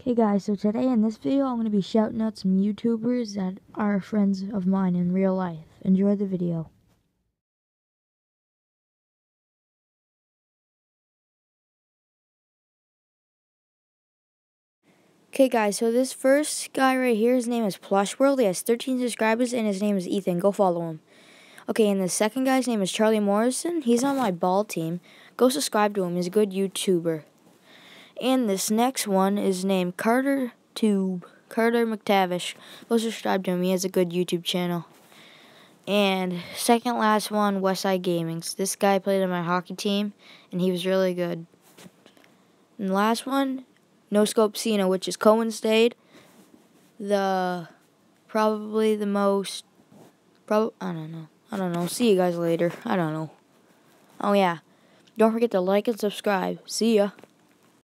Okay guys, so today in this video I'm going to be shouting out some YouTubers that are friends of mine in real life. Enjoy the video. Okay guys, so this first guy right here, his name is Plush World. He has 13 subscribers and his name is Ethan. Go follow him. Okay, and the second guy's name is Charlie Morrison. He's on my ball team. Go subscribe to him. He's a good YouTuber. And this next one is named Carter Tube. Carter McTavish. Go subscribe to him. He has a good YouTube channel. And second last one, Westside Gamings. This guy played on my hockey team, and he was really good. And last one, No Scope Cena, which is Cohen Stayed. The probably the most. Prob I don't know. I don't know. See you guys later. I don't know. Oh yeah. Don't forget to like and subscribe. See ya.